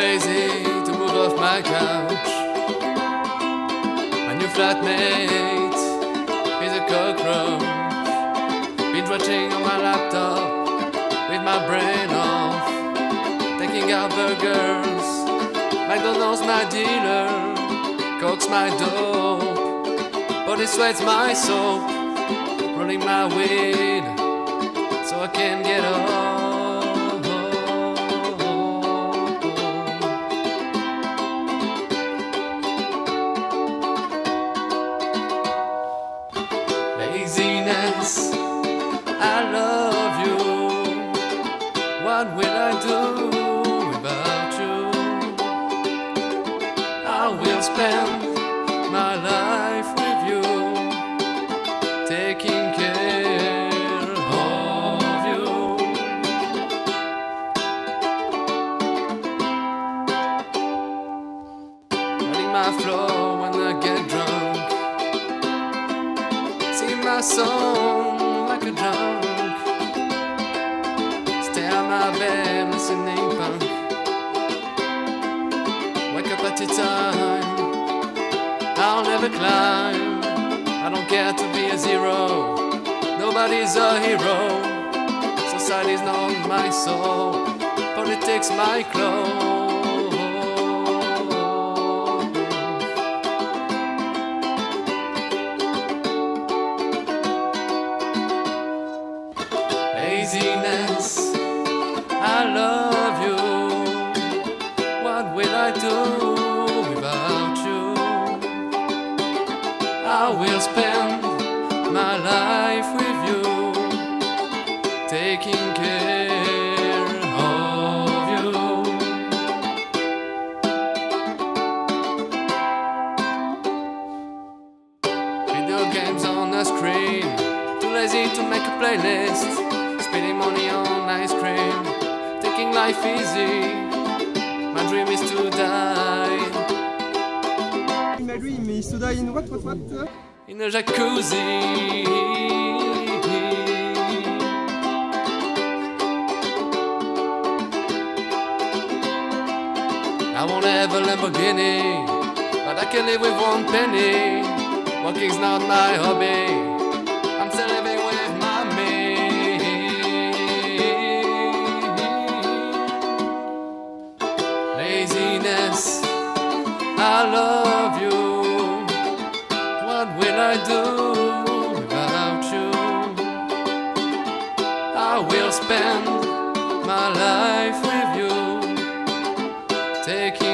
easy to move off my couch. My new flatmate is a cockroach. Been watching on my laptop with my brain off. Taking out burgers. McDonald's my dealer. Coke's my dope. Body sweats my soap. Rolling my weed so I can get off. I love you. What will I do without you? I will spend my life with you, taking care of you. My when I get drunk. Sing my song like a drunk. The time. I'll never climb. I don't care to be a zero. Nobody's a hero. Society's not my soul. Politics my clothes. laziness. I will spend my life with you, taking care of you. Video games on the screen. Too lazy to make a playlist. Spending money on ice cream. Taking life easy. My dream is to Die in what, what, what in a jacuzzi. I won't have a Lamborghini, but I can live with one penny. Walking's not my hobby. I'm still without you. I will spend my life with you, taking.